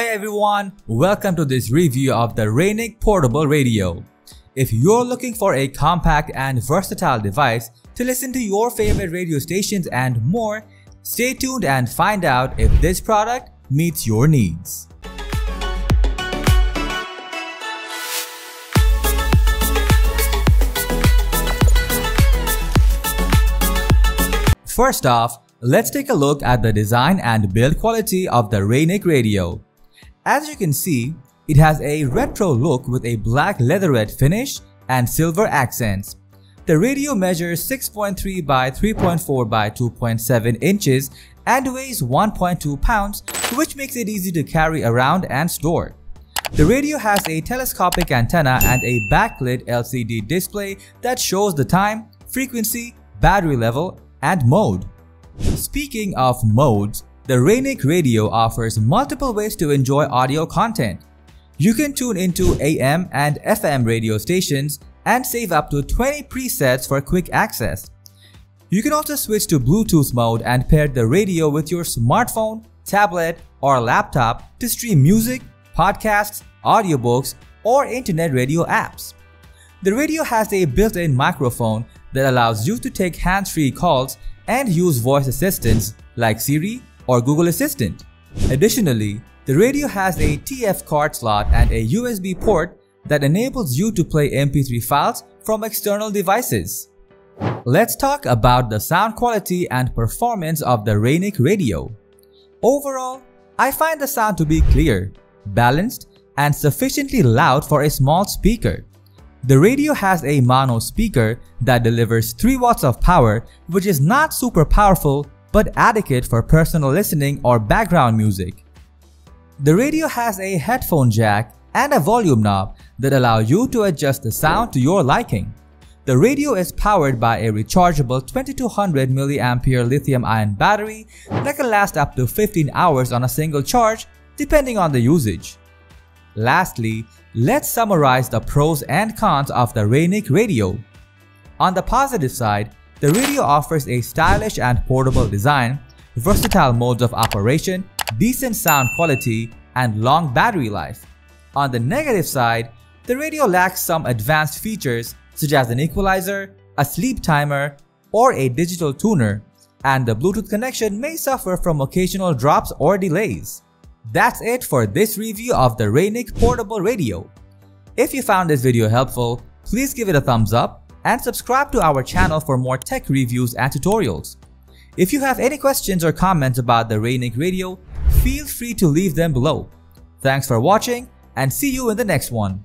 Hey everyone, welcome to this review of the Raynic Portable Radio. If you're looking for a compact and versatile device to listen to your favorite radio stations and more, stay tuned and find out if this product meets your needs. First off, let's take a look at the design and build quality of the Raynic radio. As you can see, it has a retro look with a black leatherette finish and silver accents. The radio measures 6.3 by 3.4 by 2.7 inches and weighs 1.2 pounds which makes it easy to carry around and store. The radio has a telescopic antenna and a backlit LCD display that shows the time, frequency, battery level, and mode. Speaking of modes, the Raynic radio offers multiple ways to enjoy audio content. You can tune into AM and FM radio stations and save up to 20 presets for quick access. You can also switch to Bluetooth mode and pair the radio with your smartphone, tablet, or laptop to stream music, podcasts, audiobooks, or internet radio apps. The radio has a built-in microphone that allows you to take hands-free calls and use voice assistants like Siri or Google Assistant. Additionally, the radio has a TF card slot and a USB port that enables you to play MP3 files from external devices. Let's talk about the sound quality and performance of the Raynic radio. Overall, I find the sound to be clear, balanced, and sufficiently loud for a small speaker. The radio has a mono speaker that delivers 3 watts of power which is not super powerful but adequate for personal listening or background music. The radio has a headphone jack and a volume knob that allow you to adjust the sound to your liking. The radio is powered by a rechargeable 2200 mAh lithium-ion battery that can last up to 15 hours on a single charge depending on the usage. Lastly, let's summarize the pros and cons of the Raynic radio. On the positive side, the radio offers a stylish and portable design, versatile modes of operation, decent sound quality, and long battery life. On the negative side, the radio lacks some advanced features such as an equalizer, a sleep timer, or a digital tuner, and the Bluetooth connection may suffer from occasional drops or delays. That's it for this review of the Raynic Portable Radio. If you found this video helpful, please give it a thumbs up and subscribe to our channel for more tech reviews and tutorials. If you have any questions or comments about the Raynic Radio, feel free to leave them below. Thanks for watching and see you in the next one.